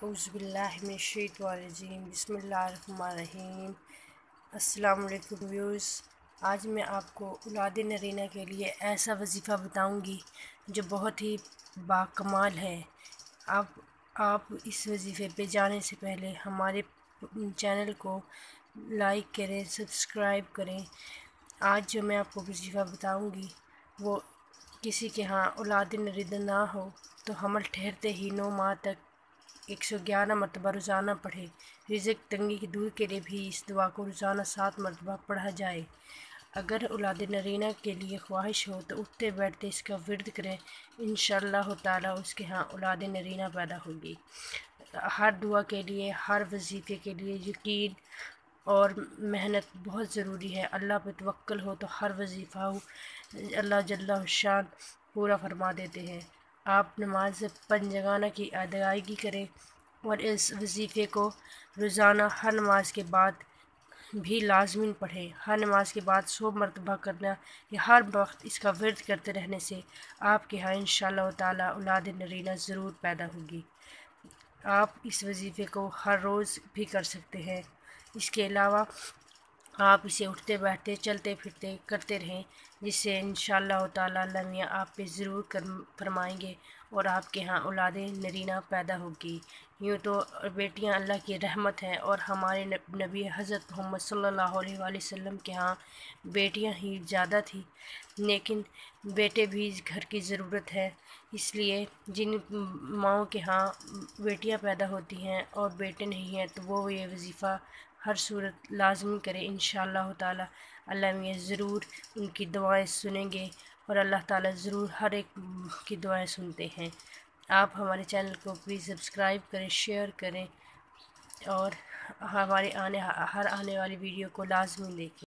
अज़बिल्लिमिनशैतवानरजीम बिस्मिल्लाहिर्रहमानिर्रहीम। अस्सलाम वालेकुम व्यूज़ आज मैं आपको औलाद नरीना के लिए ऐसा वजीफ़ा बताऊँगी, जो बहुत ही बाकमाल है। आप आप इस वजीफ़े पे जाने से पहले हमारे चैनल को लाइक करें, सब्सक्राइब करें। आज जो मैं आपको वजीफ़ा बताऊँगी, वो किसी के यहाँ औलाद नरीदा ना हो तो हमल ठहरते ही नौ माह तक एक सौ ग्यारह मरतबा रोज़ाना पढ़े। रिजक तंगी की दूर के लिए भी इस दुआ को रोज़ाना सात मरतबा पढ़ा जाए। अगर औलाद नरीना के लिए ख्वाहिश हो तो उठते बैठते इसका विरद करें। इन ताला उसके यहाँ औलाद नरीना पैदा होगी। हर दुआ के लिए, हर वजीफ़े के लिए यकीन और मेहनत बहुत ज़रूरी है। अल्लाह पर तवक्ल हो तो हर वजीफ़ा अल्लाह जल्ला शान पूरा फरमा देते हैं। आप नमाज़ पंजगाना की अदायगी करें और इस वजीफ़े को रोज़ाना हर नमाज़ के बाद भी लाजमिन पढ़ें। हर नमाज़ के बाद सौ मरतबा करना या हर वक्त इसका वर्द करते रहने से आपके यहाँ इन ताला नरीना ज़रूर पैदा होगी। आप इस वजीफ़े को हर रोज़ भी कर सकते हैं। इसके अलावा आप इसे उठते, बैठते, चलते, फिरते करते रहें, जिससे इन ताला आप पे ज़रूर कर, फरमाएँगे और आपके यहाँ औलाद नरीना पैदा होगी। यूँ तो बेटियाँ अल्लाह की रहमत हैं और हमारे नबी हज़रत मोहम्मद अलैहि वसल्लम के यहाँ बेटियाँ ही ज़्यादा थी, लेकिन बेटे भी घर की ज़रूरत है। इसलिए जिन माओ के यहाँ बेटियाँ पैदा होती हैं और बेटे नहीं हैं तो वो ये वजीफ़ा हर सूरत लाजमी करें इन ताला। अल्लाह में ज़रूर उनकी दुआएँ सुनेंगे और अल्लाह ताला ज़रूर हर एक की दुआएँ सुनते हैं। आप हमारे चैनल को प्लीज़ सब्सक्राइब करें, शेयर करें और हमारे आने, हर आने वाली वीडियो को लाजमी देखें।